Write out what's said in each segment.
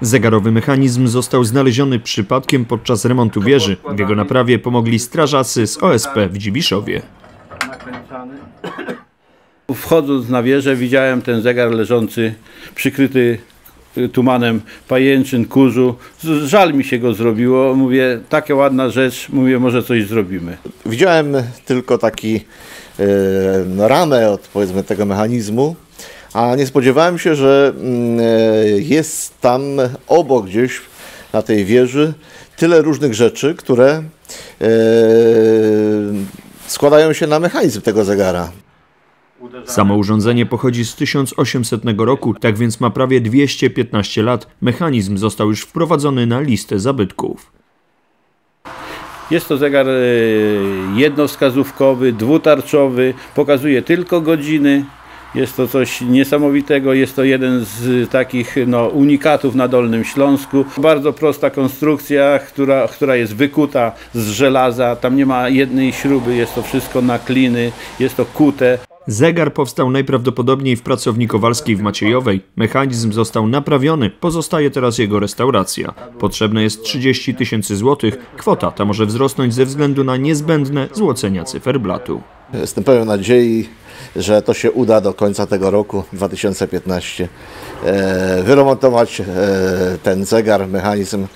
Zegarowy mechanizm został znaleziony przypadkiem podczas remontu wieży. W jego naprawie pomogli strażacy z OSP w Dziwiszowie. Wchodząc na wieżę widziałem ten zegar leżący, przykryty y, tumanem pajęczyn, kurzu. Z- Żal mi się go zrobiło. Mówię, taka ładna rzecz, mówię, może coś zrobimy. Widziałem tylko taki no, ramę od powiedzmy tego mechanizmu, a nie spodziewałem się, że mm, e, jest tam obok gdzieś na tej wieży tyle różnych rzeczy, które e, składają się na mechanizm tego zegara. Samo urządzenie pochodzi z 1800 roku, tak więc ma prawie 215 lat. Mechanizm został już wprowadzony na listę zabytków. Jest to zegar e, jednowskazówkowy, dwutarczowy, pokazuje tylko godziny. Jest to coś niesamowitego, jest to jeden z takich no, unikatów na Dolnym Śląsku. Bardzo prosta konstrukcja, która, która jest wykuta z żelaza, tam nie ma jednej śruby, jest to wszystko na kliny, jest to kute. Zegar powstał najprawdopodobniej w pracowni Kowalskiej w Maciejowej. Mechanizm został naprawiony, pozostaje teraz jego restauracja. Potrzebne jest 30 tysięcy złotych. Kwota ta może wzrosnąć ze względu na niezbędne złocenia cyferblatu. Jestem pełen nadziei, że to się uda do końca tego roku 2015 e, wyremontować e, ten zegar, mechanizm.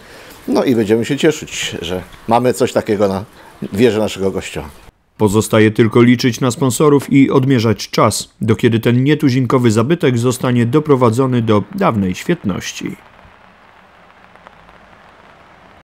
No i będziemy się cieszyć, że mamy coś takiego na wieży naszego kościoła. Pozostaje tylko liczyć na sponsorów i odmierzać czas, do kiedy ten nietuzinkowy zabytek zostanie doprowadzony do dawnej świetności.